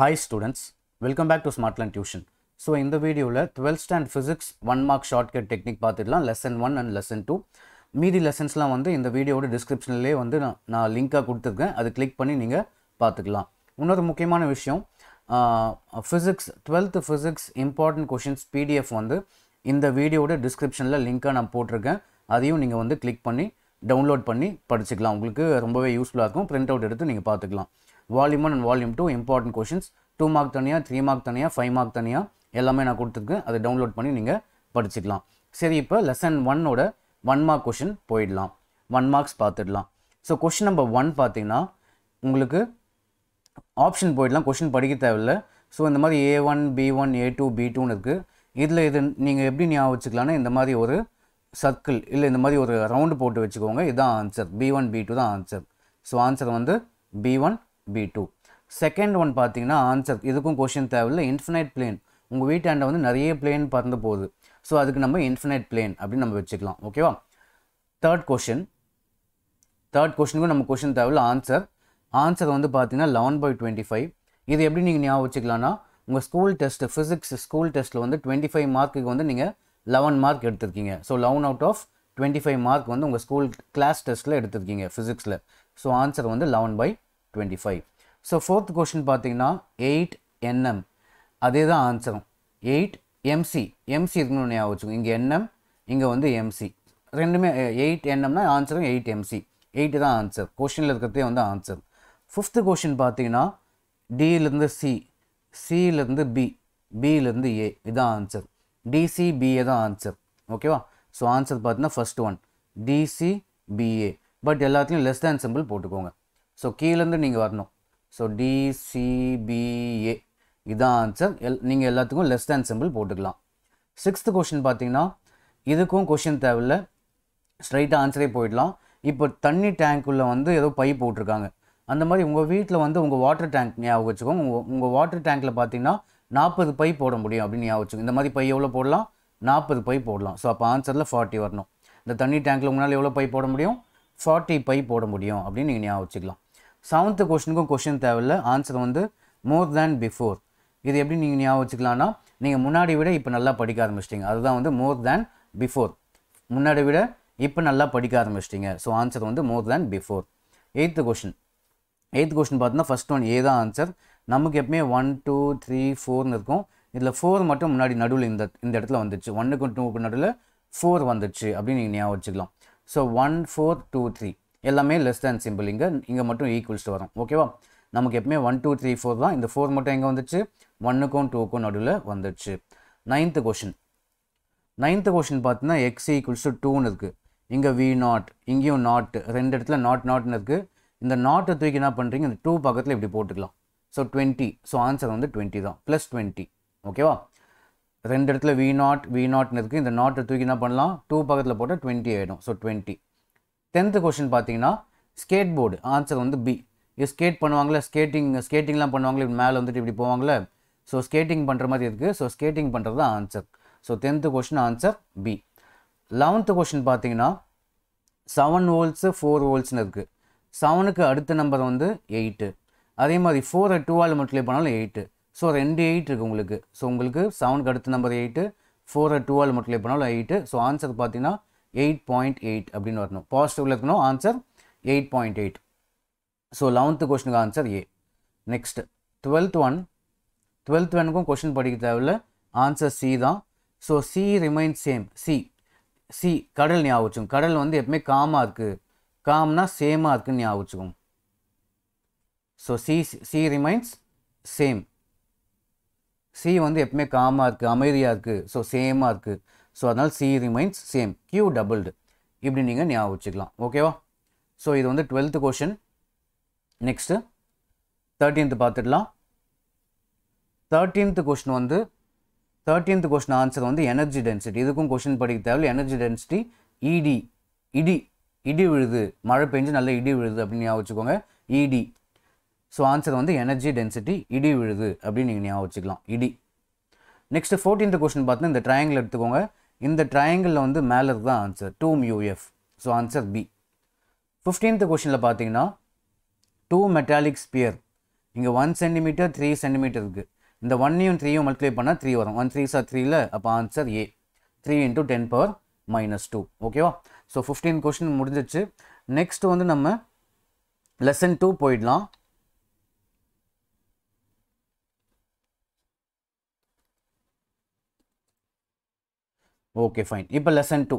Hi students welcome back to Smartland tuition so இந்த வீடியோவில் twelfth standard physics one mark shortcut technique பார்த்துடலாம். Lesson one and lesson two மீதி லெசன்ஸ்லாம் வந்து இந்த வீடியோட டிஸ்கிரிப்ஷன்லேயே வந்து நான் நான் லிங்காக கொடுத்துருக்கேன். அது கிளிக் பண்ணி நீங்கள் பார்த்துக்கலாம். இன்னொரு முக்கியமான விஷயம் physics twelfth physics important questions PDF வந்து இந்த வீடியோட டிஸ்கிரிப்ஷனில் லிங்காக நான் போட்டிருக்கேன். அதையும் நீங்கள் வந்து கிளிக் பண்ணி டவுன்லோட் பண்ணி படிச்சுக்கலாம். உங்களுக்கு ரொம்பவே யூஸ்ஃபுல்லாக இருக்கும். பிரிண்ட் அவுட் எடுத்து நீங்கள் பார்த்துக்கலாம். Volume one and volume two important questions two mark தனியாக த்ரீ மார்க் தனியாக ஃபைவ் மார்க் தனியாக எல்லாமே நான் கொடுத்துருக்கேன் அதை டவுன்லோட் பண்ணி நீங்கள் படிச்சுக்கலாம். சரி இப்போ லெசன் ஒன்னோட ஒன் மார்க் கொஷின் போயிடலாம். ஒன் மார்க்ஸ் பார்த்துடலாம். ஸோ கொஷின் நம்பர் ஒன் பார்த்தீங்கன்னா உங்களுக்கு ஆப்ஷன் போயிடலாம். கொஷின் படிக்க தேவையில்ல. ஸோ இந்த மாதிரி A one B one A two B டூன்னு இருக்குது இதில் இது நீங்கள் எப்படி ஞாபகம் வச்சுக்கலாம்னா இந்த மாதிரி ஒரு சர்க்கிள் இல்லை இந்த மாதிரி ஒரு ரவுண்டு போட்டு வச்சுக்கோங்க. இதுதான் answer B one B two தான் ஆன்சர் ஸோ ஆன்சர் வந்து B one B two second one பார்த்தீங்கன்னா ஆன்சர் இதுக்கும் கொஷின் தேவையில்லை. இன்ஃபினைட் பிளேன் உங்கள் வீட்டாண்ட வந்து நிறைய பிளேன் பறந்து போகுது. ஸோ அதுக்கு நம்ம இன்ஃபினைட் பிளேன் அப்படின்னு நம்ம வச்சுக்கலாம். ஓகேவா தேர்ட் கொஷின் தேர்ட் கொஷினுக்கும் நம்ம கொஷின் தேவையில்ல. ஆன்சர் ஆன்சர் வந்து பார்த்தீங்கன்னா லெவன் பை டுவெண்ட்டி ஃபைவ் இது எப்படி நீங்கள் ஞாபகம் வச்சுக்கலாம்னா உங்கள் ஸ்கூல் டெஸ்ட்டு ஃபிசிக்ஸ் ஸ்கூல் டெஸ்ட்டில் வந்து டுவெண்ட்டி ஃபைவ் மார்க்குக்கு வந்து நீங்கள் லெவன் மார்க் எடுத்திருக்கீங்க. So eleven out of twenty five mark வந்து உங்கள் ஸ்கூல் கிளாஸ் டெஸ்ட்டில் எடுத்திருக்கீங்க ஃபிசிக்ஸில் ஸோ ஆன்சர் வந்து eleven by twenty five so fourth question பார்த்தீங்கன்னா எயிட் என்எம் அதே தான் ஆன்சரும் எயிட் எம்சி எம்சி இருக்கணும்னு ஞாபகம் வச்சுக்கோங்க இங்கே என்எம் இங்கே வந்து எம்சி ரெண்டுமே எயிட் என்எம்னா ஆன்சரும் எயிட் எம்சி எயிட்டு தான் ஆன்சர் கொஷினில் இருக்கிறதே வந்து ஆன்சர் ஃபிஃப்த்து கொஷின் பார்த்தீங்கன்னா டியிலேருந்து சி சியிலேருந்து பி பியிலேருந்து ஏ இதுதான் ஆன்சர் டிசி பிஏ தான் ஆன்சர் ஓகேவா ஸோ ஆன்சர் பார்த்தீங்கன்னா first one DC BA but எல்லாத்துலேயும் லெஸ் தேன் சிம்பிள் போட்டுக்கோங்க. ஸோ கீழேருந்து நீங்கள் வரணும். ஸோ டிசிபிஏ இதான் ஆன்சர் எல் நீங்கள் எல்லாத்துக்கும் லெஸ் தேன் சிம்பிள் போட்டுக்கலாம். சிக்ஸ்த்து கொஷின் பார்த்தீங்கன்னா இதுக்கும் கொஷின் தேவையில்ல. ஸ்ட்ரைட்டாக ஆன்சரே போயிடலாம். இப்போ தண்ணி டேங்க்குள்ளே வந்து ஏதோ பைப் போட்டிருக்காங்க. அந்த மாதிரி உங்கள் வீட்டில் வந்து உங்கள் வாட்டர் டேங்க் ஞாபகம் வச்சுக்கோங்க. உங்கள் உங்கள் வாட்டர் டேங்க்கில் பார்த்தீங்கன்னா நாற்பது பை போட முடியும் அப்படின்னு ஞாபகம் வச்சுக்கோங்க. இந்த மாதிரி பை எவ்வளோ போடலாம்? நாற்பது பை போடலாம். ஸோ அப்போ ஆன்சரில் ஃபார்ட்டி வரணும். இந்த தண்ணி டேங்க்கில் உங்களால் எவ்வளோ பை போட முடியும்? ஃபார்ட்டி பை போட முடியும் அப்படின்னு நீங்கள் ஞாபகம் வச்சுக்கலாம். செவன்த்து கொஷனுக்கும் கொஷின் தேவையில்ல. ஆன்சர் வந்து மோர் தேன் பிஃபோர் இது எப்படி நீங்கள் ஞாபகம் வச்சுக்கலாம்னா நீங்கள் முன்னாடி விட இப்போ நல்லா படிக்க ஆரம்பிச்சிட்டிங்க. அதுதான் வந்து மோர் தேன் பிஃபோர் முன்னாடி விட இப்போ நல்லா படிக்க ஆரம்பிச்சிட்டிங்க. ஸோ ஆன்சர் வந்து more than before eighth question eighth question பார்த்தீங்கன்னா ஃபஸ்ட் ஒன் ஏ தான் ஆன்சர் நமக்கு எப்பவுமே ஒன் டூ த்ரீ ஃபோர்னு இருக்கும். இதில் ஃபோர் மட்டும் முன்னாடி நடுவில் இந்த இந்த இடத்துல வந்துச்சு. ஒன்றுக்கும் டூக்கு நடுவில் ஃபோர் வந்துச்சு அப்படின்னு நீங்கள் ஞாபகம் வச்சுக்கலாம். So one four two three எல்லாமே லெஸ் தேன் சிம்பிள் இங்கே இங்கே மட்டும் ஈக்குவல்ஸ் வரும். ஓகேவா நமக்கு எப்பவுமே ஒன் டூ த்ரீ ஃபோர் தான். இந்த ஃபோர் மட்டும் எங்கே வந்துச்சு? ஒன்னுக்கும் டூக்கும் நடுவில் வந்துச்சு. நைன்த்து கொஷின் நைன்த்து கொஷின் பார்த்தீங்கன்னா எக்ஸ் ஈக்குவல்ஸ் டு டூன்னு இருக்குது இங்கே வி நாட் இங்கேயும் நாட் ரெண்டு இடத்துல நாட் நாட்னு இருக்குது இந்த நாட்டை தூக்கி என்ன பண்ணுறீங்க இந்த டூ பக்கத்தில் இப்படி போட்டுக்கலாம். ஸோ டுவெண்ட்டி ஸோ ஆன்சர் வந்து டுவெண்ட்டி தான். ப்ளஸ் டுவெண்ட்டி ஓகேவா ரெண்டு இடத்துல வி நாட் வி நாட்னு இருக்குது இந்த நாட்டை தூக்கி என்ன பண்ணலாம்? டூ பக்கத்தில் போட்டால் டுவெண்ட்டி ஆகிடும் ஸோ டுவெண்ட்டி டென்த்து கொஷின் பார்த்தீங்கன்னா ஸ்கேட் போர்டு ஆன்சர் வந்து பி இது ஸ்கேட் பண்ணுவாங்களே ஸ்கேட்டிங் ஸ்கேட்டிங்லாம் பண்ணுவாங்களே இப்படி மேலே வந்துட்டு இப்படி போவாங்களே ஸோ ஸ்கேட்டிங் பண்ணுற மாதிரி இருக்குது ஸோ ஸ்கேட்டிங் பண்ணுறது தான் answer so tenth question answer B eleventh question பார்த்தீங்கன்னா செவன் வோல்ட்ஸு ஃபோர் வோல்ட்ஸ்னு இருக்குது செவனுக்கு அடுத்த நம்பர் வந்து எயிட்டு அதே மாதிரி ஃபோரை டூவால் மல்டிப்ளை பண்ணாலும் எயிட்டு ஸோ ரெண்டு எயிட் இருக்குது உங்களுக்கு. ஸோ உங்களுக்கு செவனுக்கு அடுத்த நம்பர் எயிட்டு ஃபோரை டூவால் மல்டிப்ளை பண்ணாலும் எயிட்டு ஸோ ஆன்சர் பார்த்தீங்கன்னா எயிட் பாயிண்ட் எயிட் அப்படின்னு வரணும். பாசிட்டிவில் இருக்கணும் answer eight point eight so eleventh கொஷனுக்கு answer A next twelfth one twelfth ஒனுக்கும் question படிக்க தேவையில்ல. ஆன்சர் சி தான். So C remain same C C கடல் ஞாபகம் கடல் வந்து எப்பவுமே காமாக இருக்குது காம்னா சேமாக இருக்குன்னு ஞாபகம் so C C remains same C வந்து எப்பவுமே காமாக இருக்குது அமைதியாக இருக்குது ஸோ சேமாக இருக்குது ஸோ அதனால் C remains same Q doubled இப்படி நீங்கள் ஞாபகம் வச்சுக்கலாம் ஓகேவா ஸோ இது வந்து டுவெல்த்து கொஷின் நெக்ஸ்ட்டு தேர்ட்டீன்த்து பார்த்துடலாம் தேர்ட்டீன்த்து கொஷின் வந்து தேர்ட்டீன்த் கொஷின் ஆன்சர் வந்து எனர்ஜி டென்சிட்டி இதுக்கும் கொஷின் படிக்க தேவையில்ல. எனர்ஜி டென்சிட்டி இடி இடி இடி விழுது. மழை பெஞ்சு நல்ல இடி விழுது அப்படின்னு ஞாபகம் வச்சுக்கோங்க இடி ஸோ ஆன்சர் வந்து எனர்ஜி டென்சிட்டி இடி விழுது அப்படின்னு நீங்கள் ஞாபகம் வச்சுக்கலாம். இடி. நெக்ஸ்ட் ஃபோர்டீன்த் கொஸ்டின் பார்த்தீங்கன்னா இந்த ட்ரையாங்கிள் எடுத்துக்கோங்க. இந்த ட்ரையாங்கிளில் வந்து மேலே தான் answer two mu F so answer B fifteenth கொஸ்டினில் பார்த்தீங்கன்னா டூ மெட்டாலிக் ஸ்பியர் இங்கே ஒன் சென்டிமீட்டர் த்ரீ சென்டிமீட்டர் இருக்குது இந்த ஒன்னையும் த்ரீயும் மல்டிப்ளை பண்ணால் த்ரீ வரும். ஒன் த்ரீ சார் த்ரீல அப்போ answer A three into ten power minus two ஓகேவா ஸோ ஃபிஃப்டீன் கொஷின் முடிஞ்சிச்சு நெக்ஸ்ட் வந்து நம்ம லெசன் டூ போயிடலாம். ஓகே ஃபைன் இப்போ லெசன் டூ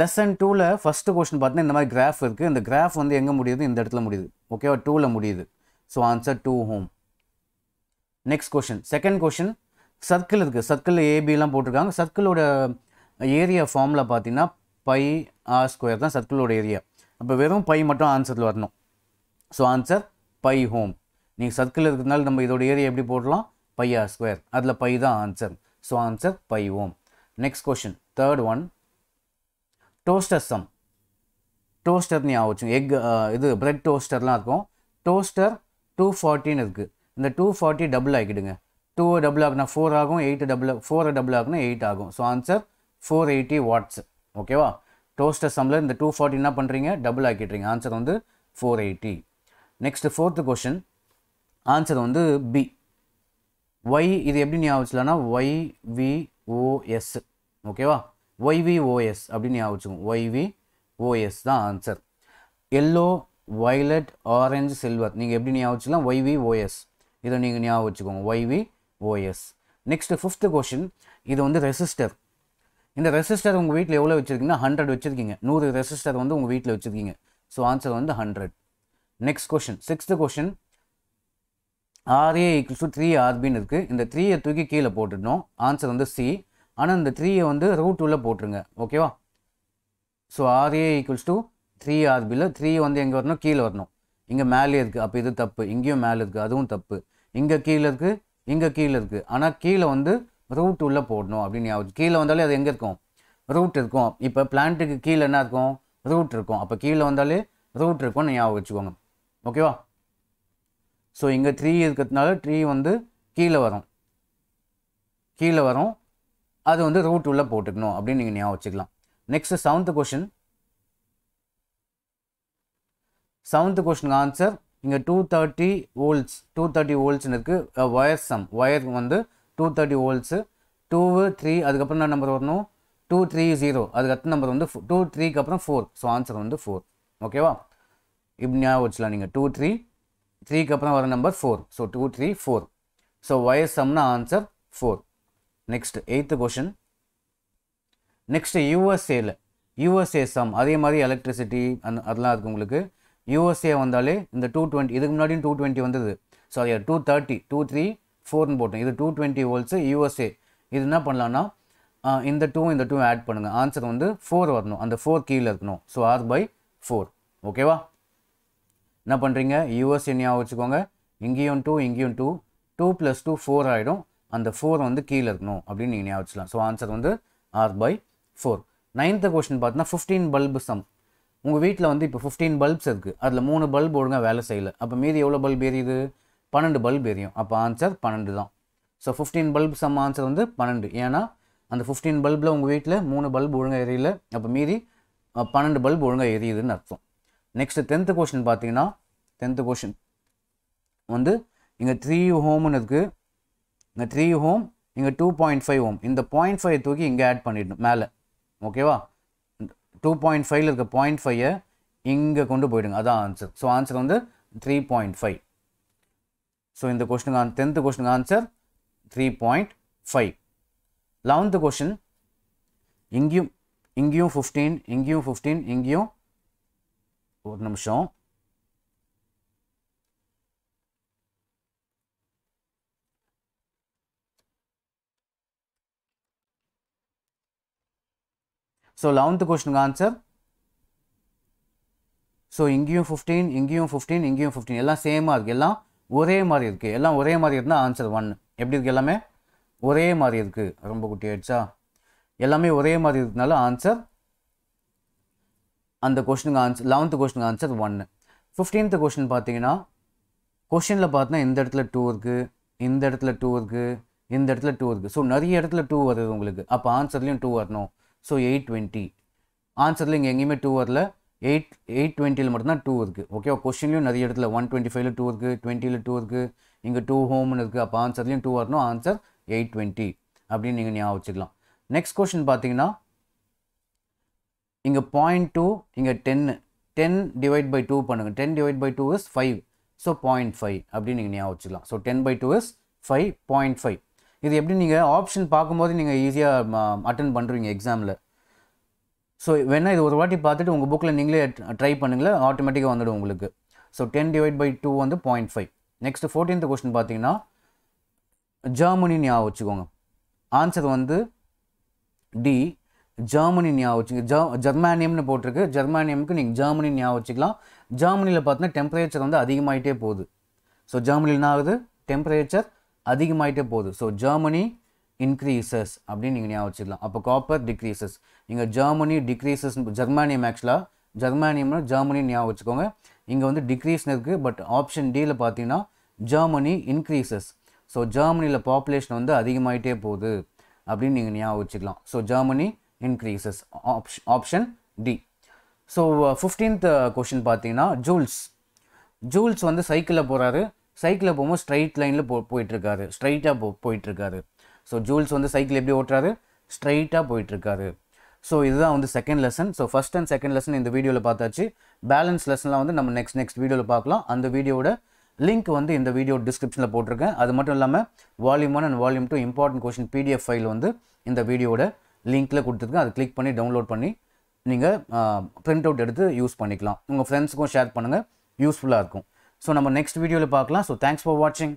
லெசன் டூவில் ஃபஸ்ட்டு கொஸ்டின் பார்த்தீங்கன்னா இந்த மாதிரி கிராஃப் இருக்குது இந்த கிராஃப் வந்து எங்கே முடியுது? இந்த இடத்துல முடியுது. ஓகேவா டூவில் முடியுது. So answer two ohm next question second question circle இருக்குது சர்க்கிளில் ஏபிலாம் போட்டிருக்காங்க. சர்க்கிளோட ஏரியா ஃபார்மில் பார்த்தீங்கன்னா பை ஆர் ஸ்கொயர் தான் சர்க்கிளோட ஏரியா அப்போ வெறும் பை மட்டும் ஆன்சரில் வரணும். ஸோ ஆன்சர் பை ஹோம் நீங்கள் சர்க்கிள் இருக்கிறதுனால நம்ம இதோட ஏரியா எப்படி போடலாம்? பை ஆர் ஸ்கொயர் அதில் பை தான் answer so answer pi ohm next question third one toaster sum டோஸ்டர்னு ஞாபகம் எக் இது பிரெட் டோஸ்டர்லாம் இருக்கும். டோஸ்டர் டூ ஃபார்ட்டின்னு இருக்குது இந்த டூ ஃபார்ட்டி டபுள் ஆக்கிடுங்க. டூ டபுள் ஆகுனா ஃபோர் ஆகும். எயிட் டபுள் ஃபோரை டபுள் ஆகுனா எயிட் ஆகும். So answer four eighty watts ஓகேவா டோஸ்டர் சம்மில் இந்த டூ ஃபார்ட்டி என்ன பண்ணுறீங்க டபுள் ஆக்கிடுறீங்க. ஆன்சர் வந்து four eighty next fourth question answer வந்து பி ஒய் இது எப்படி ஞாபகம் வச்சுலாம்னா ஒய் வி ஓஎஸ் ஓகேவா ஒய்விஓஎஸ் அப்படின்னு ஞாபகம் வச்சுக்கோங்க. ஒய்விஓஎஸ் தான் answer yellow violet orange silver நீங்கள் எப்படி ஞாபகம் வச்சுக்கலாம்? ஒய்விஓஎஸ் இதை நீங்கள் ஞாபகம் வச்சுக்கோங்க. YV OS next fifth question இது வந்து ரெசிஸ்டர். இந்த ரெசிஸ்டர் உங்கள் வீட்டில் எவ்வளோ வச்சுருக்கீங்கன்னா? ஹண்ட்ரட் வச்சுருக்கீங்க. நூறு ரெசிஸ்டர் வந்து உங்கள் வீட்டில் வச்சுருக்கீங்க. ஸோ ஆன்சர் வந்து hundred next question sixth question RA equals to three ஆர்பின்னு இருக்குது இந்த த்ரீயை தூக்கி கீழே போட்டுடணும். ஆன்சர் வந்து சி ஆனால் இந்த த்ரீயை வந்து ரூட் டூவில் போட்டுருங்க. ஓகேவா so RA equals to three ஆர்பியில் three வந்து எங்கே வரணும்? கீழே வரணும். இங்கே மேலே இருக்குது அப்போ இது தப்பு. இங்கேயும் மேலே இருக்குது அதுவும் தப்பு. இங்கே கீழே இருக்குது இங்கே கீழே இருக்குது ஆனால் கீழே வந்து ரூட் உள்ளே போடணும் அப்படின்னு ஞாபகம். கீழே வந்தாலே அது எங்கே இருக்கும்? ரூட் இருக்கும். இப்போ பிளான்ட்டுக்கு கீழே என்ன இருக்கும்? ரூட் இருக்கும். அப்போ கீழே வந்தாலே ரூட் இருக்கும்னு ஞாபகம் வச்சுக்கோங்க. ஓகேவா ஸோ இங்கே த்ரீ இருக்கிறதுனால ட்ரீ வந்து கீழே வரும். கீழே வரும். அது வந்து ரூட் உள்ளே போட்டுக்கணும் அப்படின்னு நீங்கள் ஞாபகம் வச்சுக்கலாம். நெக்ஸ்ட் செவன்த் கொஷின் செவன்த் கொஷினுக்கு ஆன்சர் இங்கே two thirty volts two thirty ஓல்ட்ஸ்னு இருக்குது ஒயர் சம் ஒயர் வந்து two thirty volts two three அதுக்கப்புறம் என்ன நம்பர் வரணும்? டூ த்ரீ ஜீரோ அதுக்கு அடுத்த நம்பர் வந்து டூ த்ரீக்கு அப்புறம் ஃபோர் ஸோ ஆன்சர் வந்து ஃபோர் ஓகேவா இப்படி ஞாபகம் வச்சுக்கலாம் நீங்கள் டூ த்ரீ த்ரீக்கு அப்புறம் வர number four so two three four so wire சம்னா answer four next eighth question next யூஎஸ்ஏல USA sum அதே மாதிரி எலக்ட்ரிசிட்டி அந்த அதெல்லாம் இருக்குது உங்களுக்கு. யூஎஸ்ஏ வந்தாலே இந்த டூ டுவெண்ட்டி இதுக்கு முன்னாடியும் டூ டுவெண்ட்டி வந்தது. Sorry two thirty two three ஃபோர்னு போட்டோம் இது டூ டுவெண்ட்டி வோல்ட்ஸு யூஎஸ்ஏ இது என்ன பண்ணலான்னா இந்த டூ இந்த டூ ஆட் பண்ணுங்கள் ஆன்சர் வந்து ஃபோர் வரணும். அந்த ஃபோர் கீழே இருக்கணும். ஸோ ஆர் பை ஃபோர் ஓகேவா என்ன பண்ணுறீங்க யூஎஸ் ஞாபகம் வச்சுக்கோங்க. இங்கேயும் டூ இங்கேயும் two two plus two four ஆகிடும் அந்த ஃபோர் வந்து கீழே இருக்கணும் அப்படின்னு நீங்கள் ஞாபகம் வச்சுக்கலாம். ஸோ ஆன்சர் வந்து R by four ninth question பார்த்தீங்கன்னா ஃபிஃப்டீன் பல்பு சம் உங்கள் வீட்டில் வந்து இப்போ ஃபிஃப்டீன் பல்ப்ஸ் இருக்குது அதில் மூணு பல்ப் ஒழுங்காக வேலை செய்யல. அப்போ மீதி எவ்வளோ பல்ப் எரியுது? பன்னெண்டு பல்ப் எரியும். அப்போ ஆன்சர் பன்னெண்டு தான். So fifteen bulb sum answer வந்து பன்னெண்டு. ஏன்னா அந்த ஃபிஃப்டீன் பல்பில் உங்கள் வீட்டில் மூணு பல்ப் ஒழுங்காக எரியல. அப்போ மீதி பன்னெண்டு பல்ப் ஒழுங்காக எரியுதுன்னு அர்த்தம். நெக்ஸ்ட்டு டென்த்து கொஷின் பார்த்தீங்கன்னா டென்த்து கொஷின் வந்து இங்கே த்ரீ ஹோம்னு இருக்குது இங்கே த்ரீ ஹோம் இங்கே டூ பாயிண்ட் ஃபைவ் ஹோம் இந்த பாயிண்ட் ஃபைவ் தூக்கி இங்கே ஆட் பண்ணிடணும் மேலே. ஓகேவா டூ பாயிண்ட் ஃபைவ்ல இருக்க பாயிண்ட் ஃபைவை இங்கே கொண்டு போயிடுங்க. அதான் ஆன்சர் ஸோ ஆன்சர் வந்து த்ரீ பாயிண்ட் ஃபைவ் ஸோ இந்த கொஸ்டினுக்கு டென்த்து கொஸ்டினுக்கு answer three point five eleventh question இங்கேயும் இங்கேயும் ஃபிஃப்டீன் இங்கேயும் ஃபிஃப்டீன் இங்கேயும் ஒரு நிமிஷம். ஸோ லெவன்த்து கொஸ்டினுக்கு ஆன்சர் ஸோ இங்கேயும் ஃபிஃப்டீன் இங்கேயும் ஃபிஃப்டீன் இங்கேயும் ஃபிஃப்டீன் எல்லாம் சேமாக இருக்குது எல்லாம் ஒரே மாதிரி இருக்குது எல்லாம் ஒரே மாதிரி இருந்தால் ஆன்சர் ஒன் எப்படி இருக்குது எல்லாமே? ஒரே மாதிரி இருக்குது ரொம்ப குட்டி ஆயிடுச்சா? எல்லாமே ஒரே மாதிரி இருக்கிறதுனால ஆன்சர் அந்த கொஷனுக்கு ஆன்சர் லெவன்த்து கொஷனுக்கு ஆன்சர் ஒன்று ஃபிஃப்டீன்த்து கொஸ்டின் பார்த்தீங்கன்னா கொஷினில் பார்த்தா இந்த இடத்துல டூ இருக்குது இந்த இடத்துல டூ இருக்குது இந்த இடத்துல டூ இருக்குது ஸோ நிறைய இடத்துல டூ வருது உங்களுக்கு. அப்போ ஆன்சர்லேயும் டூ வரணும். ஸோ எயிட் டுவெண்ட்டி ஆன்சரில் இங்கே எங்கேயுமே டூ வரல. எயிட் எயிட் டுவெண்ட்டியில் மட்டும்தான் டூ இருக்குது ஓகே கொஷின்லையும் நிறைய இடத்துல ஒன் டுவெண்ட்டி ஃபைவ்ல டூ இருக்குது டுவெண்ட்டியில் டூ இருக்குது இங்கே டூ ஹோம்னு இருக்குது அப்போ ஆன்சர்லேயும் டூ வரணும். ஆன்சர் எயிட் டுவெண்ட்டி அப்படின்னு நீங்கள் ஞாபகம் வச்சுக்கலாம். நெக்ஸ்ட் கொஷின் பார்த்தீங்கன்னா இங்கே பாயிண்ட் டூ இங்கே டென்னு டென் டிவைட் பை டூ பண்ணுங்கள் ten divide by two is five so point five அப்படின்னு நீங்கள் ஞாபகம் வச்சுக்கலாம். So ten by two is five point five இது எப்படி நீங்கள் ஆப்ஷன் பார்க்கும்போது நீங்கள் ஈஸியாக அட்டன் பண்ணுறீங்க எக்ஸாமில் ஸோ வேணால் இது ஒரு வாட்டி பார்த்துட்டு உங்கள் புக்கில் நீங்களே ட்ரை பண்ணுங்களேன் ஆட்டோமேட்டிக்காக வந்துடும் உங்களுக்கு. So ten divide by two வந்து point five next fourteenth question பார்த்தீங்கன்னா ஜெர்மனி ஞாபகம் வச்சுக்கோங்க. ஆன்சர் வந்து டி ஜெர்மனி ஞாபகம் வச்சுங்க ஜ ஜெர்மானியம்னு போட்டிருக்கு. ஜெர்மானியமுக்கு நீங்கள் ஜெர்மனி ஞாபகம் வச்சுக்கலாம். ஜெர்மனியில் பார்த்தீங்கன்னா டெம்பரேச்சர் வந்து அதிகமாகிட்டே போகுது. ஸோ ஜெர்மனியில் என்ன ஆகுது? டெம்பரேச்சர் அதிகமாகிட்டே போகுது. ஸோ ஜெர்மனி இன்க்ரீசஸ் அப்படின்னு நீங்கள் ஞாபகம் வச்சுக்கலாம். அப்போ காப்பர் டிக்ரீசஸ் நீங்கள் ஜெர்மனி டிக்ரீசஸ் ஜெர்மானியம் ஆக்சுவலாக ஜெர்மானியம்னு ஜெர்மனி ஞாபகம் வச்சுக்கோங்க. இங்கே வந்து டிக்ரீஸ்னு இருக்குது பட் ஆப்ஷன் டியில் பார்த்தீங்கன்னா ஜெர்மனி இன்க்ரீசஸ் ஸோ ஜெர்மனியில் பாப்புலேஷன் வந்து அதிகமாகிட்டே போகுது அப்படின்னு நீங்கள் ஞாபகம் வச்சுக்கலாம். So Germany increases option option D so fifteenth question பார்த்தீங்கன்னா ஜூல்ஸ் ஜூல்ஸ் வந்து சைக்கிளில் போகிறாரு சைக்கிளில் போகும்போது ஸ்ட்ரைட் லைனில் போ போயிட்டுருக்காரு. ஸ்ட்ரைட்டாக போ போயிட்டுருக்காரு. ஸோ ஜூல்ஸ் வந்து சைக்கிள் எப்படி ஓட்டுறாரு? ஸ்ட்ரைட்டாக போயிட்டுருக்காரு. ஸோ இதுதான் வந்து second lesson so first and second lesson இந்த வீடியோவில் பார்த்தாச்சு. பேலன்ஸ் லெசன்லாம் வந்து நம்ம நெக்ஸ்ட் நெக்ஸ்ட் வீடியோவில் பார்க்கலாம். அந்த வீடியோட லிங்க் வந்து இந்த வீடியோ டிஸ்கிரிப்ஷனில் போட்டிருக்கேன். அது மட்டும் இல்லாமல் volume one and volume two important question PDF file வந்து இந்த வீடியோட லிங்க்கில் கொடுத்துருக்கேன். அதை கிளிக் பண்ணி டவுன்லோட் பண்ணி நீங்கள் பிரிண்ட் அவுட் எடுத்து யூஸ் பண்ணிக்கலாம். உங்கள் ஃப்ரெண்ட்ஸுக்கும் ஷேர் பண்ணுங்கள் யூஸ்ஃபுல்லாக இருக்கும். ஸோ நம்ம நெக்ஸ்ட் வீடியோவில் பார்க்கலாம். ஸோ தேங்க்ஸ் ஃபார் வாட்சிங்